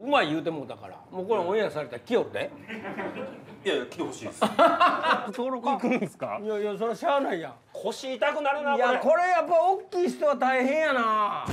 うまい言うてもうたから。もうこれオンエアされたら来よるで。いやいや来てほしいです。登録行くんですか？いやいやそれしゃあないやん。腰痛くなるないこれ。やこれやっぱ大きい人は大変やな。